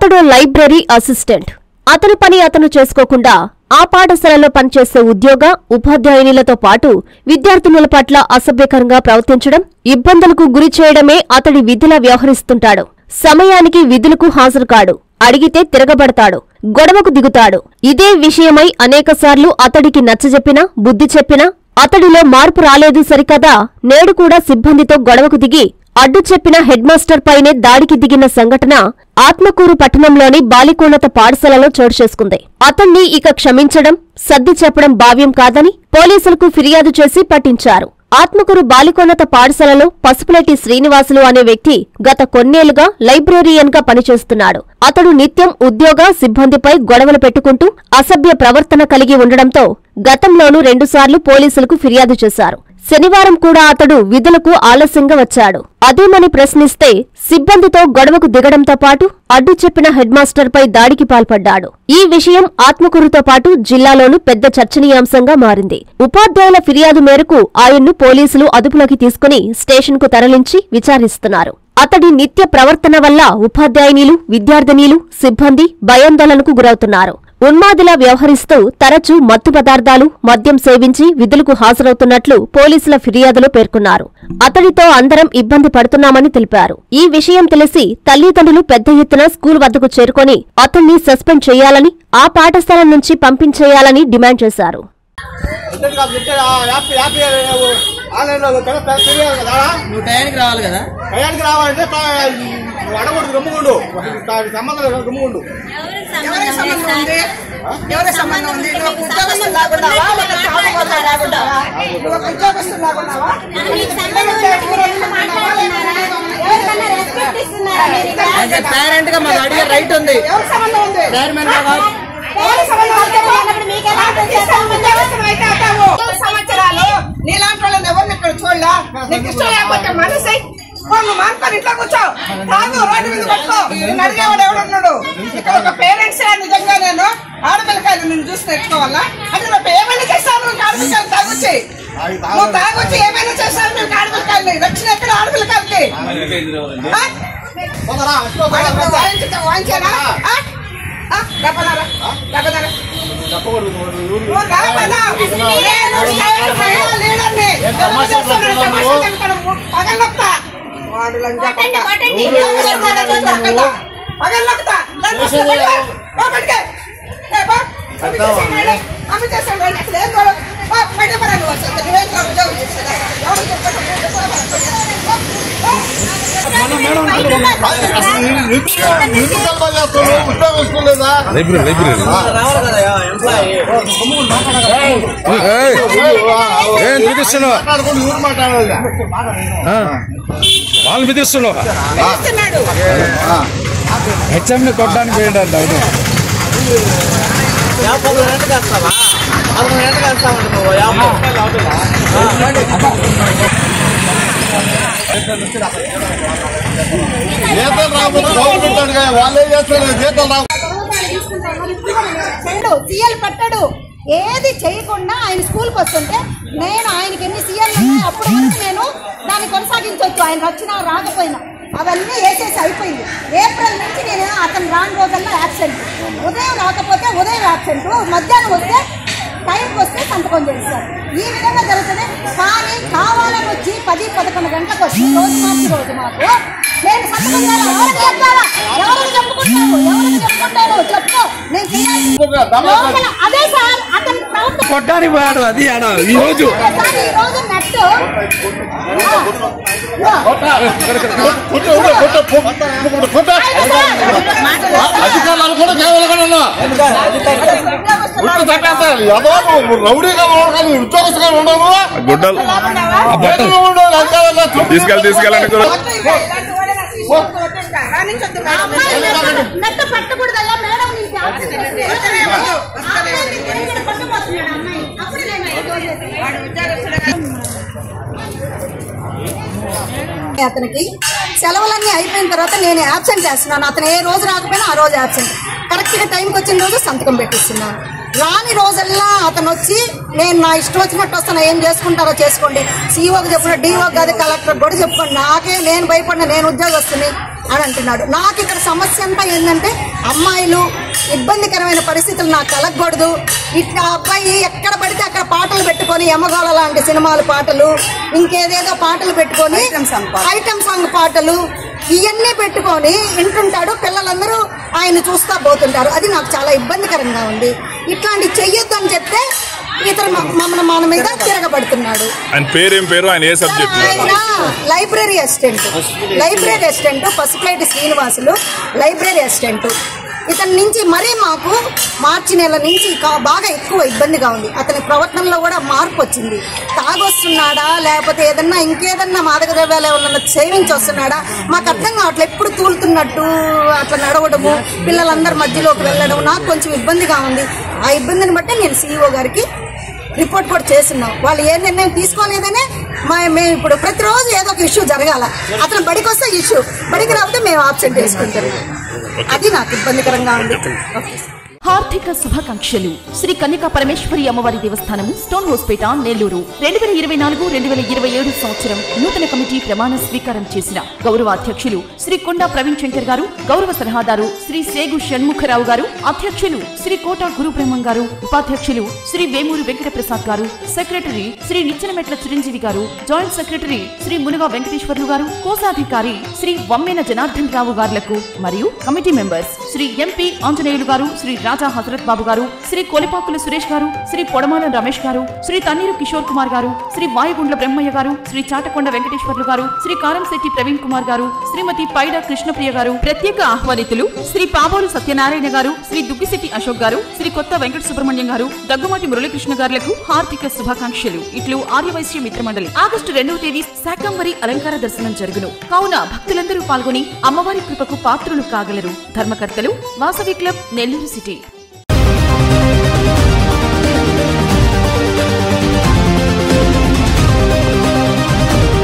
అతడు library assistant. అతని పని అతను చేసుకోకుండా ఆ పాఠశాలలో పనిచేసే ఉద్యోగ ఉపాధ్యాయునిలతో పాటు విద్యార్థినుల పట్ల అసభ్యకరంగా ప్రవర్తించడం ఇబ్బందులకు గురి చేయడమే అతడి విధిలా వ్యవహరిస్తుంటాడు. సమయానికి విధులకు హాజరుకాడు. అడిగితే తిరగబడతాడు. గొడవకు దిగుతాడు. ఇదే విషయమై అనేకసార్లు అతడికి నచ్చజెప్పినా బుద్ధి చెప్పినా అతడిలో మార్పు రాలేదు సరికదా. నేడు కూడా సిబ్బందితో గొడవకు దిగి అడ్డు చెప్పిన హెడ్మాస్టర్పైనే పైనే దాడికి దిగిన సంఘటన ఆత్మకూరు పట్టణంలోని బాలికోన్నత పాఠశాలలో చోటు చేసుకుంది. అతన్ని ఇక క్షమించడం సర్ది చెప్పడం భావ్యం కాదని పోలీసులకు ఫిర్యాదు చేసి పట్టించారు. ఆత్మకూరు బాలికోన్నత పాఠశాలలో పసుపులటి శ్రీనివాసులు అనే వ్యక్తి గత కొన్నేళ్ళుగా లైబ్రేరియన్గా పనిచేస్తున్నాడు. అతడు నిత్యం ఉద్యోగ సిబ్బందిపై గొడవలు పెట్టుకుంటూ అసభ్య ప్రవర్తన కలిగి ఉండడంతో గతంలోనూ రెండుసార్లు పోలీసులకు ఫిర్యాదు చేశారు. శనివారం కూడా అతడు విధులకు ఆలస్యంగా వచ్చాడు. అదేమని ప్రశ్నిస్తే సిబ్బందితో గొడవకు దిగడంతో పాటు అడ్డు చెప్పిన హెడ్మాస్టర్పై దాడికి పాల్పడ్డాడు. ఈ విషయం ఆత్మకూరుతో పాటు జిల్లాలోనూ పెద్ద చర్చనీయాంశంగా మారింది. ఉపాధ్యాయుల ఫిర్యాదు మేరకు ఆయన్ను పోలీసులు అదుపులోకి తీసుకుని స్టేషన్కు తరలించి విచారిస్తున్నారు. అతడి నిత్య ప్రవర్తన వల్ల ఉపాధ్యాయునిలు విద్యార్థినీలు సిబ్బంది భయాందోళనకు గురవుతున్నారు. ఉన్మాదిలా వ్యవహరిస్తూ తరచూ మత్తు పదార్థాలు మద్యం సేవించి విధులకు హాజరవుతున్నట్లు పోలీసుల ఫిర్యాదులో పేర్కొన్నారు అతడితో అందరం ఇబ్బంది పడుతున్నామని తెలిపారు ఈ విషయం తెలిసి తల్లిదండ్రులు పెద్ద ఎత్తున స్కూల్ వద్దకు చేరుకొని అతన్ని సస్పెండ్ చేయాలని ఆ పాఠశాల నుంచి పంపించేయాలని డిమాండ్ చేశారు నువ్వు తెలియాలి కదా? టయానికి రావాలి కదా. టయానికి రావాలంటే గమ్ముగుండు దానికి సంబంధం లేదు సంబంధం ఉంది నువ్వు ఒక ఉద్యోగస్తులు ఒక నువ్వు ఒక ఉద్యోగస్తులు ఎ పేరెంట్గా మాకు అడిగే రైట్ ఉంది. ఎవరికి సంబంధం ఉంది? చైర్మన్ సంవత్సరాలు నీలాంటి వాళ్ళని ఎవరిని ఇక్కడ చూడలా? నీకు ఇష్టం లేకపోతే మనసై నువ్వు మానుకొని ఇంట్లో కూర్చో. తాగు రోడ్డు మీద పట్టుకో నేను అడిగేవాడు ఎవడున్నాడు ఇక్కడ ఒక పేరెంట్స్ నిజంగా నేను. ఆడపిల్లకాయలు నేను చూసి తెచ్చుకోవాలా అంటే నువ్వు ఏమైనా చేస్తావు? నువ్వు ఆడపిల్లకాయలు తాగొచ్చి. నువ్వు తాగొచ్చి ఏమైనా చేస్తావు? నువ్వు ఆడపిల్లకాయలు రక్షణ ఎక్కడ ఆడపిల్లకాయలకి? ఆ? పోతారా అట్లా అమ్మి వాడు. అసలు ఏం చూడవు. పో, బయట పరా నువ్వు అసలు. నువ్వేం చూడవు, ఉద్యోగం చేసేదా? ఎవరు చెప్పారు? ఉద్యోగం లేదా లైబ్రరీ లైబ్రరీ ఏం పిలుస్తున్నావు వాళ్ళని పిలుస్తున్నావు. హెచ్ఎంని కొట్టడానికి పోయిండంట అవును గంటలకు వేస్తావా పదకొండు గంటలకు నువ్వు గవర్నమెంట్ వాళ్ళే చేస్తారు? సీఎల్ పట్టాడు ఏది చేయకుండా ఆయన స్కూల్కి వస్తుంటే నేను ఆయనకి ఎన్ని సీఎల్ ఉన్నాయి అప్పుడు వరకు నేను దాన్ని కొనసాగించవచ్చు ఆయన వచ్చినా రాకపోయినా అవన్నీ వేసేసి అయిపోయింది. ఏప్రిల్ నుంచి నేను అతను రాని రోజుల్లో యాబ్సెంట్ మధ్యాహ్నం వస్తే టైంకి వస్తే సంతకం చేస్తారు. ఈ విధంగా జరుగుతుంది. కానీ కావాలని వచ్చి పది పదకొండు గంటలకు వచ్చి రోజు మార్చి రోజు మాకు నేను సంతకం చేయాలి? ఎవరికి చెప్పాలా? ఎవరికి చెప్పుకుంటారు? ఎవరికి చెప్పుకుంటారు? చెప్పు. నేను చేయాలి లోపల అదే సార్ అతని ప్రవర్తన. కొట్టడానికి పోయాడు అది ఈ రోజు. ఈ కూడా కేవలం ఉత్తు తప్పేస్తారు ఉద్యోగస్తుగా ఉండవు గుడ్డలు తీసుకెళ్ళి తీసుకెళ్ళండి కూడా అతనికి సెలవులన్నీ అయిపోయిన తర్వాత నేను యాబ్సెంట్ చేస్తున్నాను. అతను ఏ రోజు రాకపోయినా ఆ రోజు యాబ్సెంట్ కరెక్ట్గా టైంకి వచ్చిన రోజు సంతకం పెట్టిస్తున్నాను. రాని రోజల్లా అతను వచ్చి నేను నా ఇష్టం వచ్చినట్టు వస్తాను ఏం చేసుకుంటారో చేసుకోండి. సీఓకి చెప్పిన డిఓ కాదు కలెక్టర్ కూడా చెప్పుకోండి. నాకే నేను భయపడిన నేను ఉద్యోగస్తుని అని అంటున్నాడు. నాకు ఇక్కడ సమస్య అంతా ఏంటంటే అమ్మాయిలు ఇబ్బందికరమైన పరిస్థితులు నాకు కలగకూడదు. ఇట్లా అబ్బాయి ఎక్కడ పడితే అక్కడ పాటలు పెట్టుకొని యమగోళ లాంటి సినిమాల పాటలు ఇంకేదేదో పాటలు పెట్టుకొని ఐటమ్ సాంగ్ పాటలు ఇవన్నీ పెట్టుకొని వింటుంటాడు. పిల్లలందరూ ఆయన చూస్తా పోతుంటారు. అది నాకు చాలా ఇబ్బందికరంగా ఉంది. ఇట్లాంటి చెయ్యొద్దు అని చెప్తే ఇతను మమ్మల్ని మన మీద తిరగబడుతున్నాడు. ఆయన పేరేం పేరు? ఆయన ఏ subject? Library assistant. Library assistant Pasupuleti Srinivasulu library assistant. ఇతని నుంచి మరీ మాకు మార్చి నెల నుంచి బాగా ఎక్కువ ఇబ్బందిగా ఉంది. అతని ప్రవర్తనలో కూడా మార్పు వచ్చింది. తాగొస్తున్నాడా? లేకపోతే ఏదన్నా ఇంకేదన్నా మాదక ద్రవ్యాలు ఏమన్నా సేవించి వస్తున్నాడా? మాకు అర్థం కావట్లేదు ఎప్పుడు తూలుతున్నట్టు అట్లా నడవడము పిల్లలందరి మధ్యలోకి వెళ్ళడం నాకు కొంచెం ఇబ్బందిగా ఉంది. ఆ ఇబ్బందిని బట్టి నేను సీఈఓ గారికి రిపోర్ట్ కూడా చేస్తున్నాం. వాళ్ళు ఏ నిర్ణయం తీసుకోలేదనే మా మేము ఇప్పుడు ప్రతిరోజు ఏదో ఒక ఇష్యూ జరగాల. అతను బడికి వస్తే ఇష్యూ బడికి రాకపోతే మేము ఆబ్సెంట్ చేసుకుంటాం అది నాకు ఇబ్బందికరంగా ఉంది. ఓకే హార్దిక శుభాకాంక్షలు. శ్రీ కన్యకా పరమేశ్వరి అమ్మవారి దేవస్థానం స్టోన్ హోస్పేట నెల్లూరు. రెండు వేల ఇరవై నాలుగు రెండు వేల ఇరవై ఏడు సంవత్సరం నూతన కమిటీ ప్రమాణ స్వీకారం చేసిన గౌరవ అధ్యక్షులు శ్రీ కొండా ప్రవీణ్ శంకర్ గారు గౌరవ సలహాదారు శ్రీ సేగు షణ్ముఖరావు గారు అధ్యక్షులు శ్రీ కోట గురుబ్రహ్మం గారు ఉపాధ్యక్షులు శ్రీ వేమూరు వెంకట ప్రసాద్ గారు సెక్రటరీ శ్రీ నిచ్చెనమెట్ల చిరంజీవి గారు జాయింట్ సెక్రటరీ శ్రీ మునుగా వెంకటేశ్వర్లు గారు కోశాధికారి శ్రీ వమ్మెన జనార్దన్ రావు గారులకు మరియు committee members Sri MP Anjaneyulu garu Sri Raja Hazrat బాబు గారు శ్రీ కొలిపాకుల సురేష్ గారు శ్రీ పొడమాల రమేష్ గారు శ్రీ తన్నీరు కిషోర్ కుమార్ గారు శ్రీ వాయుగుండ్ల బ్రహ్మయ్య గారు శ్రీ చాటకొండ వెంకటేశ్వర్లు గారు శ్రీ కారంశెట్టి ప్రవీణ్ కుమార్ గారు శ్రీమతి పైడ కృష్ణప్రియ గారు ప్రత్యేక ఆహ్వానితులు శ్రీ పాబోలు సత్యనారాయణ గారు శ్రీ దుగ్గిశెట్టి అశోక్ గారు శ్రీ కొత్త వెంకట సుబ్రహ్మణ్యం గారు దగ్గుమాటి మురళీకృష్ణ గారులకు హార్దిక శుభాకాంక్షలు. ఇట్లు ఆర్యవైశ్య మిత్రమండలి. ఆగస్టు రెండవ తేదీ శాకంబరి అలంకార దర్శనం జరుగును. కావున భక్తులందరూ పాల్గొని అమ్మవారి కృపకు పాత్రులు కాగలరు. వార్తలు వాసవి క్లబ్ నెల్లూరు సిటీ.